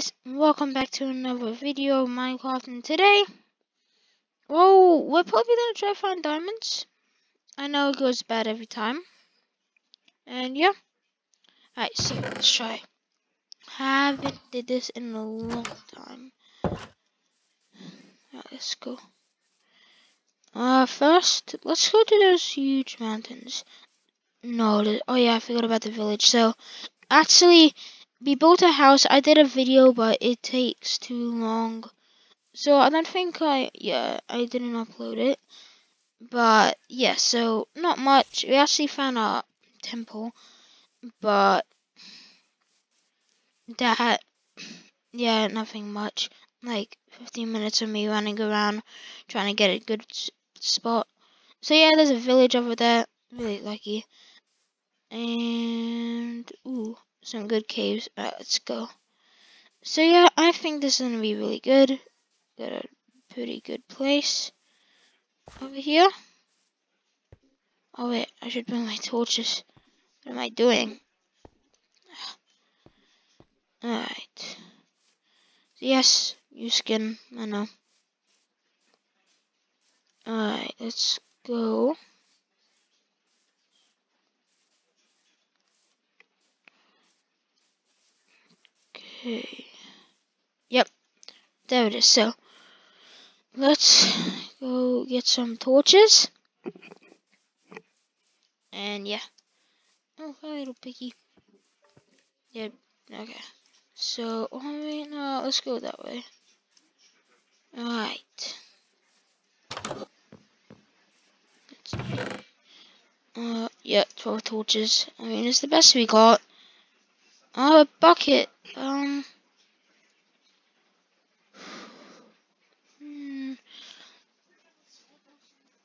guys, welcome back to another video of Minecraft and today, well, we're probably gonna try to find diamonds. I know it goes bad every time. And yeah. Alright, so let's try. Haven't did this in a long time. Alright, let's go. Uh, first, let's go to those huge mountains. No, oh yeah, I forgot about the village. So, actually, we built a house. I did a video, but it takes too long. So I don't think I, yeah, I didn't upload it. But yeah, so not much. We actually found a temple, but that, yeah, nothing much. Like 15 minutes of me running around trying to get a good spot. So yeah, there's a village over there. Really lucky. And, ooh some good caves. Alright, let's go. So yeah, I think this is gonna be really good. Got a pretty good place over here. Oh wait, I should bring my torches. What am I doing? Alright. Yes, you skin, I know. Alright, let's go. Okay. Yep. There it is. So, let's go get some torches. And yeah. Oh, hi, little piggy. Yep. Okay. So, oh wait, no, let's go that way. Alright. Uh, yeah, 12 torches. I mean, it's the best we got. Oh, a bucket. Um. Hmm.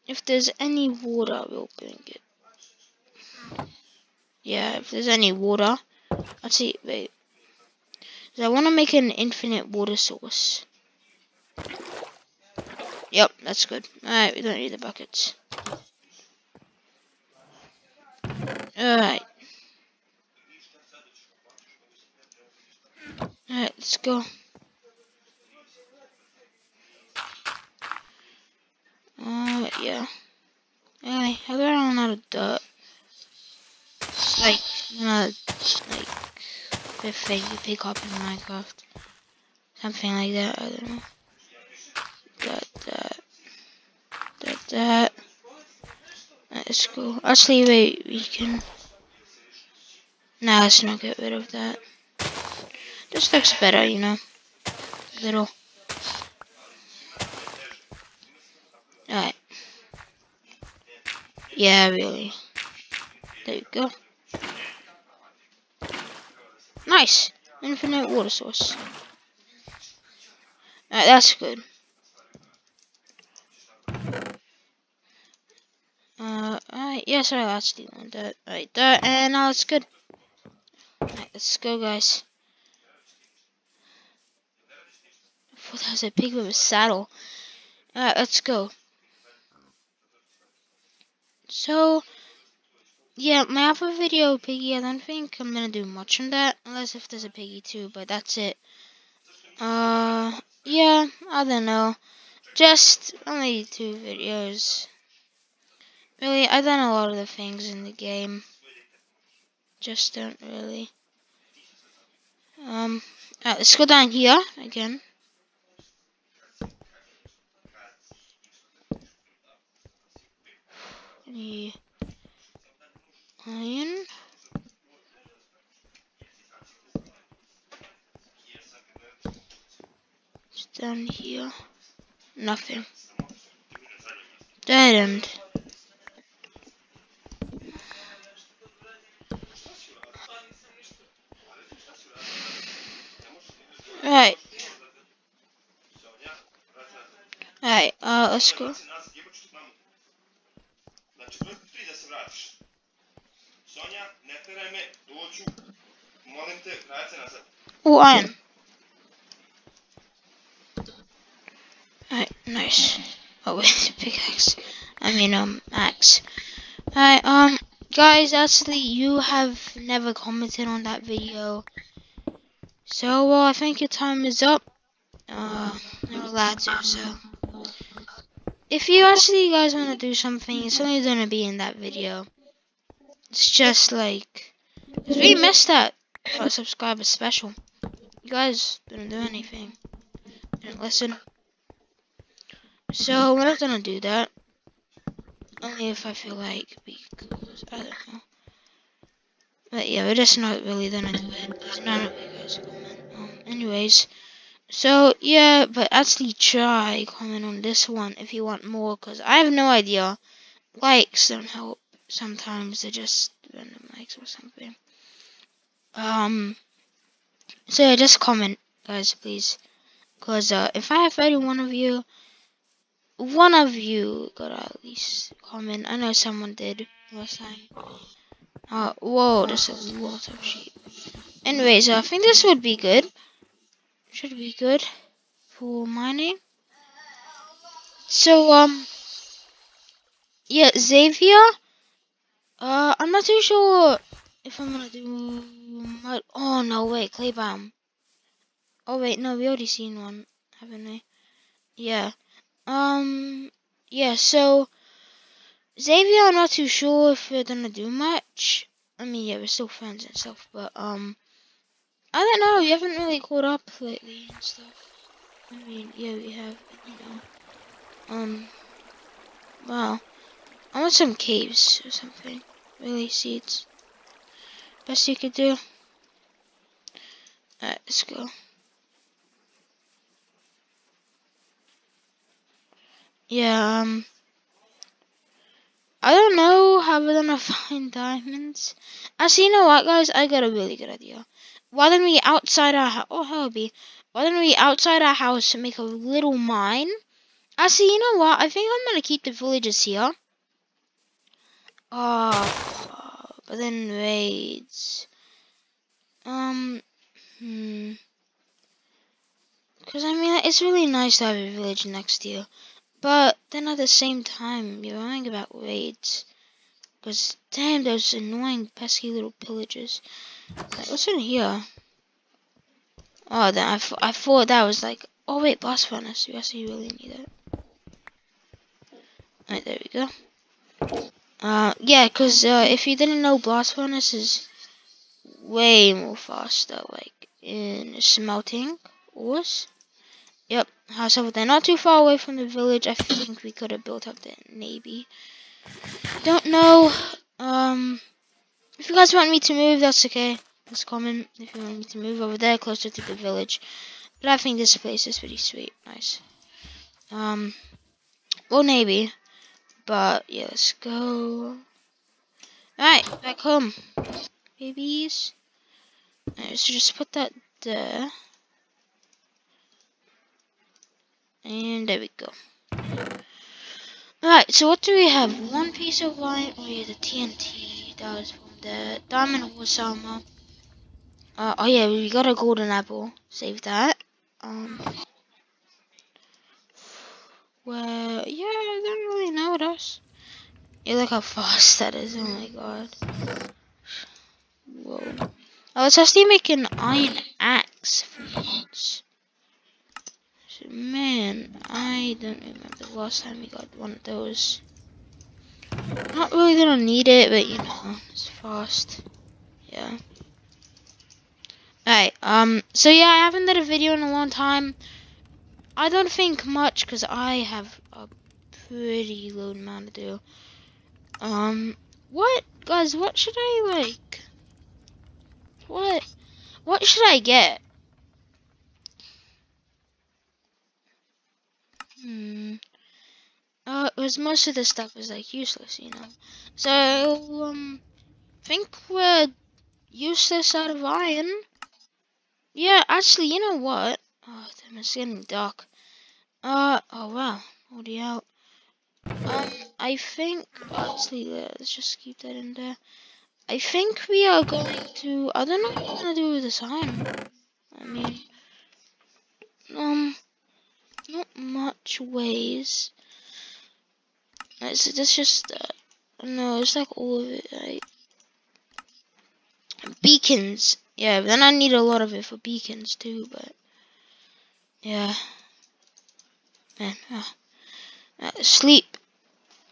If there's any water, we'll bring it. Yeah, if there's any water. Let's see, wait. I want to make an infinite water source. Yep, that's good. Alright, we don't need the buckets. Alright. Alright, let's go. Uh, yeah. Anyway, I got run out of dirt. Like, uh, like, the thing you pick up in Minecraft. Something like that, I don't know. That, that, that, that. Let's go. Actually, wait, we can... Nah, let's not get rid of that. This looks better, you know. A Little. Alright. Yeah, really. There you go. Nice! Infinite water source. Alright, that's good. Uh, alright, sorry, that's the one. That, right there, and now it's good. Alright, let's go, guys. Oh, that was a pig with a saddle. Alright, let's go. So, yeah, my other video, Piggy, I don't think I'm gonna do much on that, unless if there's a Piggy too, but that's it. Uh, yeah, I don't know. Just only two videos. Really, I've done a lot of the things in the game. Just don't really. Um, alright, let's go down here again. Iron. It's down here. Nothing. Dead end. Right. Alright, uh, let's go. Oh, iron. Alright, nice. Oh, wait, pickaxe. I mean, um, axe. Alright, um, guys, actually, you have never commented on that video. So, well, I think your time is up. Uh, no latter, so. If you actually guys want to do something, it's only going to be in that video. It's just like, cause we missed that uh, subscriber special. You guys didn't do anything. Didn't listen. So we're not gonna do that. Only if I feel like because I don't know. But yeah, we're just not really gonna do it. Guys comment. Um, anyways. So yeah, but actually try comment on this one if you want more, cause I have no idea. Likes don't help sometimes they're just random likes or something. Um, so yeah, just comment, guys, please. Because uh, if I have any one of you, one of you gotta at least comment. I know someone did last time. Uh, whoa, there's a lot of sheep. Anyways, uh, I think this would be good. Should be good for mining. So, um, yeah, Xavier uh, I'm not too sure if I'm gonna do mud. Oh no, wait, clay. Oh wait, no, we already seen one, haven't we? Yeah. Um. Yeah. So Xavier, I'm not too sure if we're gonna do much. I mean, yeah, we're still friends and stuff, but um, I don't know. You haven't really caught up lately and stuff. I mean, yeah, we have, you know. Um. Wow. I want some caves or something. Really seeds. Best you could do. Alright, let's go. Yeah, um... I don't know how we're gonna find diamonds. Actually, you know what, guys? I got a really good idea. Why don't we outside our? Oh, hell, be. Why don't we outside our house to make a little mine? I Actually, you know what? I think I'm gonna keep the villagers here. Oh, but then raids. Um, hmm. Because, I mean, it's really nice to have a village next to you. But then at the same time, you're worrying about raids. Because, damn, those annoying, pesky little pillagers. Like, what's in here? Oh, then I, I thought that was like, oh wait, blast furnace. You actually really need it. Alright, there we go. Uh, yeah, because uh, if you didn't know, blast furnace is way more faster, like in smelting ores. Yep. However, they're not too far away from the village. I think we could have built up the navy. Don't know. Um, if you guys want me to move, that's okay. Just comment if you want me to move over there, closer to the village. But I think this place is pretty sweet. Nice. Um, well, maybe. But yeah, let's go. Alright, back home. Babies. Alright, so just put that there. And there we go. Alright, so what do we have? One piece of iron. Oh yeah, the TNT. That was from the diamond horse armor. Uh, oh yeah, we got a golden apple. Save that. Um, where, yeah, I don't really know. notice. Yeah, look how fast that is. Oh my god. Whoa. I was actually making an iron axe man, I don't remember last time we got one of those. Not really gonna need it, but you know, it's fast. Yeah. Alright, um, so yeah, I haven't done a video in a long time. I don't think much because I have a pretty load amount to do. Um, what, guys, what should I, like, what, what should I get? Hmm. Uh, because most of the stuff is, like, useless, you know. So, um, think we're useless out of iron. Yeah, actually, you know what? Oh, damn, it's getting dark. Uh, oh wow, already out. Um, I think, actually, let's just keep that in there. I think we are going to, I don't know what we're going to do with the sign. I mean, um, not much ways. It's, it's just, uh, no, it's like all of it, right? Beacons. Yeah, then I need a lot of it for beacons too, but yeah. Man, uh, uh, sleep.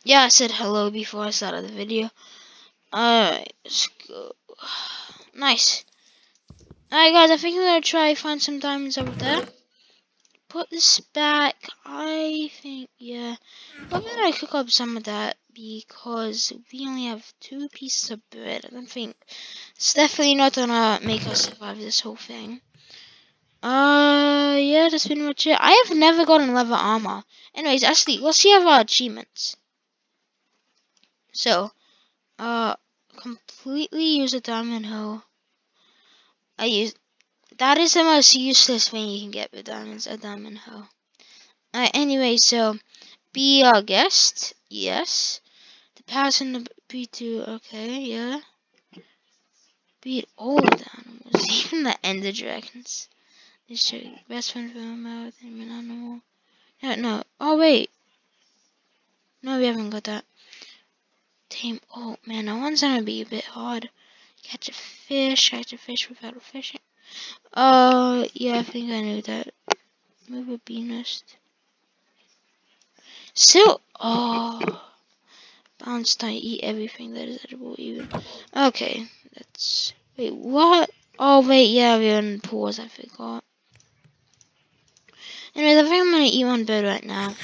Yeah, I said hello before I started the video. Alright, let's go. Nice. Alright guys, I think I'm gonna try find some diamonds over there. Put this back. I think, yeah. I'm gonna cook up some of that because we only have two pieces of bread. I don't think it's definitely not gonna make us survive this whole thing. Uh, yeah, that's pretty much it. I have never gotten leather armor. Anyways, actually, let's see our achievements. So, uh, completely use a diamond hoe. I use that is the most useless thing you can get with diamonds, a diamond hoe. Uh, anyway, so be a guest, yes. The person to be to okay, yeah. Beat all the animals, even the ender dragons. This show best friend for a mouth and an animal. No, no. Oh wait. No, we haven't got that. Tame. Oh man, that one's gonna be a bit hard. Catch a fish, catch a fish without a fishing. Uh, yeah, I think I knew that. Move a bee nest. Still, oh, bounce time, eat everything that is edible, even. Okay, that's, wait, what? Oh, wait, yeah, we're in pause, I forgot. Anyways, I think I'm gonna eat one bird right now.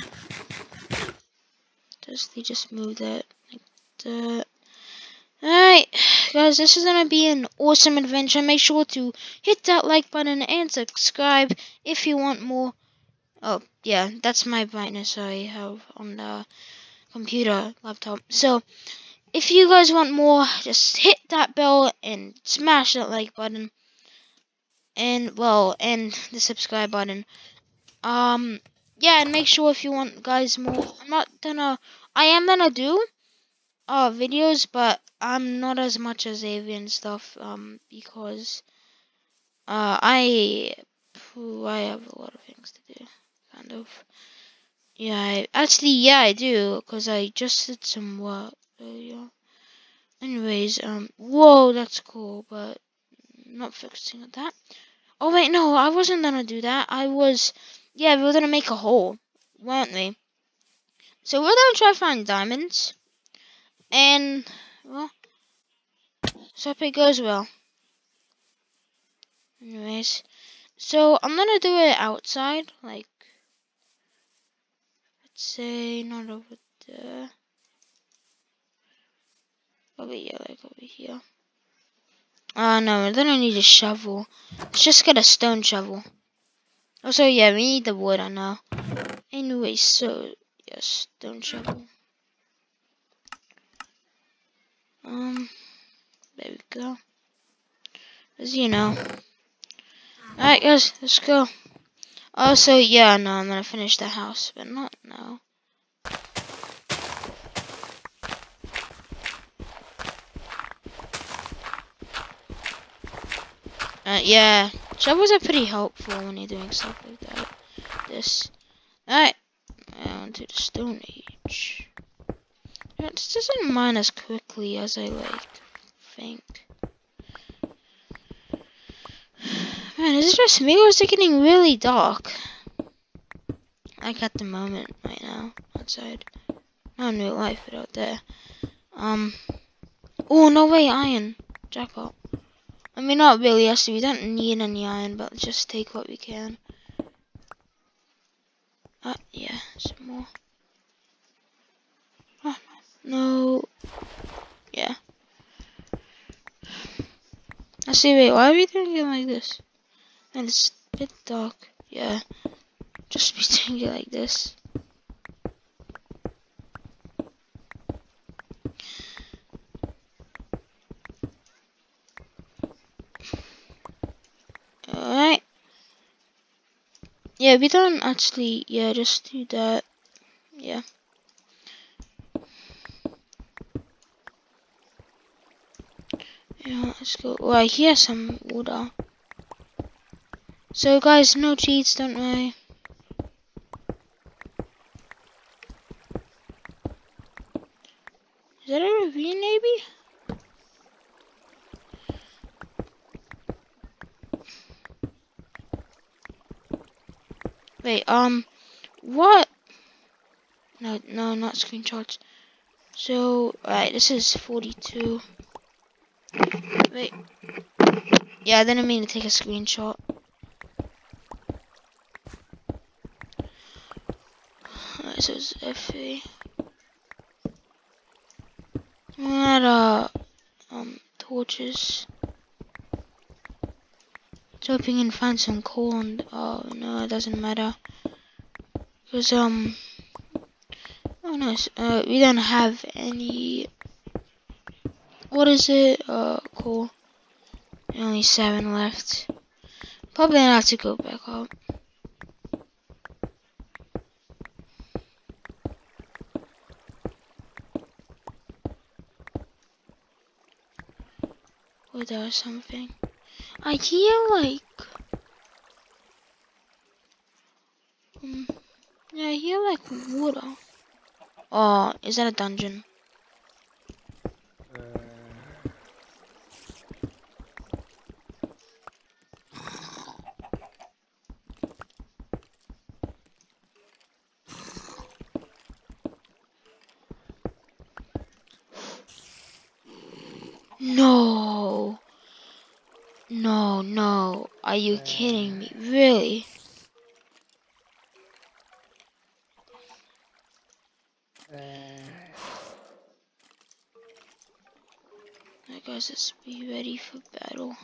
Just, they just move that, like that. Alright, guys, this is going to be an awesome adventure. Make sure to hit that like button and subscribe if you want more. Oh, yeah, that's my brightness I have on the computer laptop. So, if you guys want more, just hit that bell and smash that like button. And, well, and the subscribe button. Um, yeah, and make sure if you want guys more, I'm not gonna, I am gonna do uh, videos, but I'm not as much as avian stuff um, because uh, I I have a lot of things to do, kind of. Yeah, I, actually, yeah, I do, because I just did some work earlier. Anyways, um, whoa, that's cool, but not focusing on that. Oh, wait, no, I wasn't gonna do that. I was, yeah, we were gonna make a hole, weren't we? So we're gonna try to find diamonds. And, well, so hope it goes well. Anyways, so I'm gonna do it outside, like, let's say not over there. Over here, like over here. Oh no, then I need a shovel. Let's just get a stone shovel. Also, yeah, we need the wood, I know. Anyway, so, yes, stone shovel. Um, there we go. As you know. Alright guys, let's go. Also, yeah, no, I'm gonna finish the house, but not now. Uh, yeah, shovels are pretty helpful when you're doing stuff like that. This. Alright, on to the Stone Age. It doesn't mine as quickly as I like think. Man, is it just me or is it getting really dark? Like at the moment right now, outside. Not in real life, but out there. Um. Oh, no way, iron. Jackpot. I mean, not really, actually, we don't need any iron, but just take what we can. Uh, yeah, some more. No. Yeah. I see, wait, why are we doing it like this? And it's a bit dark. Yeah. Just be doing it like this. Alright. Yeah, we don't actually, yeah, just do that. Yeah. Yeah, let's go. Well, I hear some water. So, guys, no cheats, don't worry. Is that a ravine, maybe? Wait, um, what? No, no, not screenshots. So, alright, this is 42. Wait. Yeah, I didn't mean to take a screenshot. Alright, so it's FA. At, uh, um, torches. Hoping you can find some coal and, oh, no, it doesn't matter. Because, um, oh, nice. Uh, we don't have any, what is it? Uh, coal. Only seven left. Probably have to go back up. Or there was something. I hear like um, yeah, I hear like water. Oh, is that a dungeon? No. No, no. Are you kidding me? Really? I guess let's be ready for battle.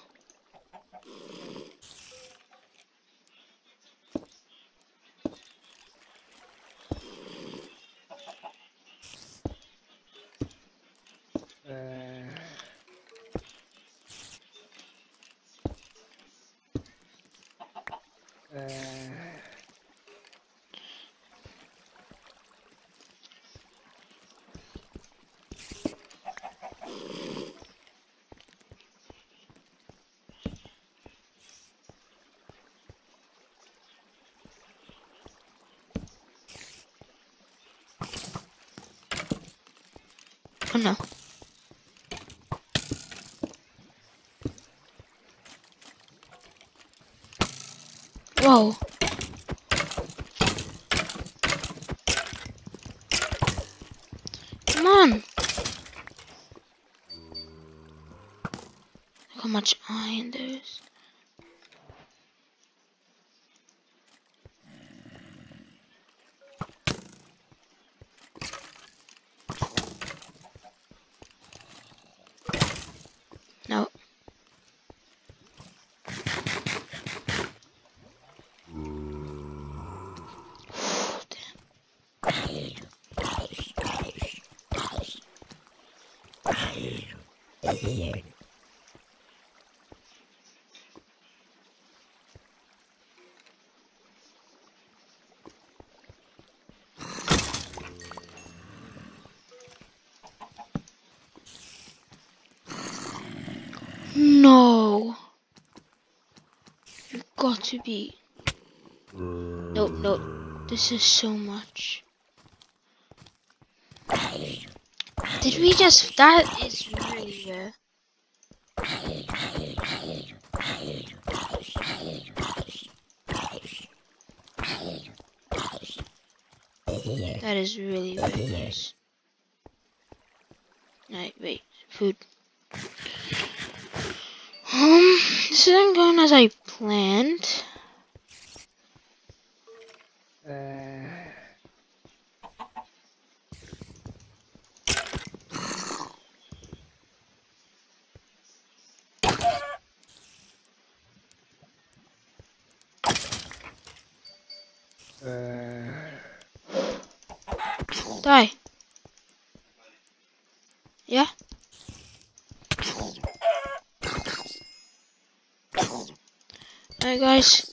Oh no. Whoa. No. You got to be. Nope, nope. This is so much. Did we just. That is That is really, really nice. Wait. Food. Um, this isn't going as I planned. Uh, Die. Yeah? Alright guys.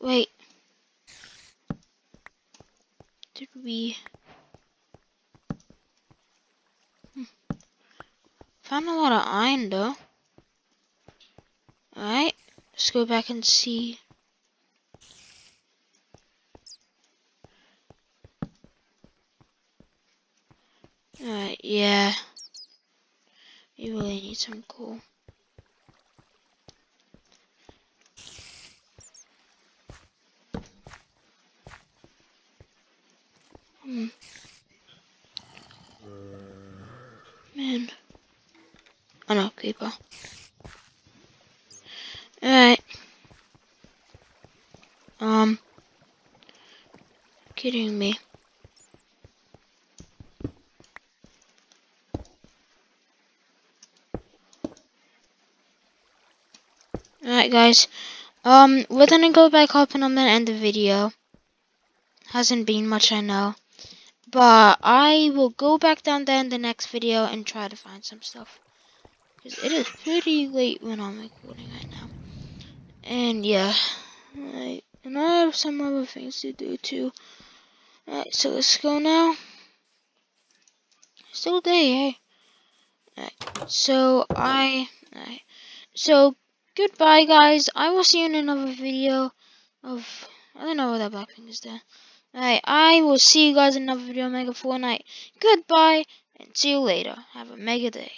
Wait. Did we hmm. found a lot of iron though. Alright, let's go back and see. Alright, yeah. We really need some coal. Hmm. Man. Oh no, creeper. Alright. Um. Kidding me. Alright guys, um, we're gonna go back up and I'm gonna end the video. Hasn't been much, I know. But I will go back down there in the next video and try to find some stuff. Because it is pretty late when I'm recording right now. And yeah, right, and I have some other things to do too. Alright, so let's go now. Still day, eh? Alright, so I, right, so goodbye guys. I will see you in another video of, I don't know what that black thing is there. Alright, I will see you guys in another video, Mega Fortnite. Goodbye, and see you later. Have a mega day.